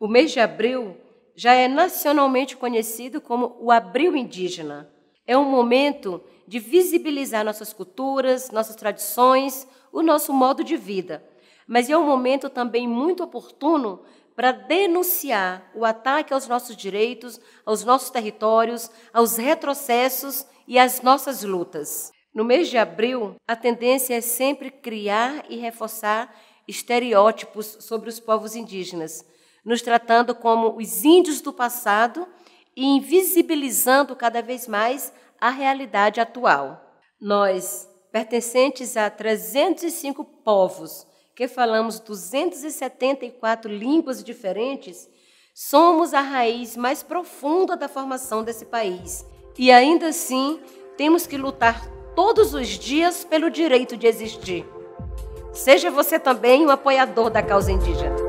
O mês de abril já é nacionalmente conhecido como o Abril Indígena. É um momento de visibilizar nossas culturas, nossas tradições, o nosso modo de vida. Mas é um momento também muito oportuno para denunciar o ataque aos nossos direitos, aos nossos territórios, aos retrocessos e às nossas lutas. No mês de abril, a tendência é sempre criar e reforçar estereótipos sobre os povos indígenas, nos tratando como os índios do passado e invisibilizando cada vez mais a realidade atual. Nós, pertencentes a 305 povos, que falamos 274 línguas diferentes, somos a raiz mais profunda da formação desse país. E ainda assim, temos que lutar todos os dias pelo direito de existir. Seja você também um apoiador da causa indígena.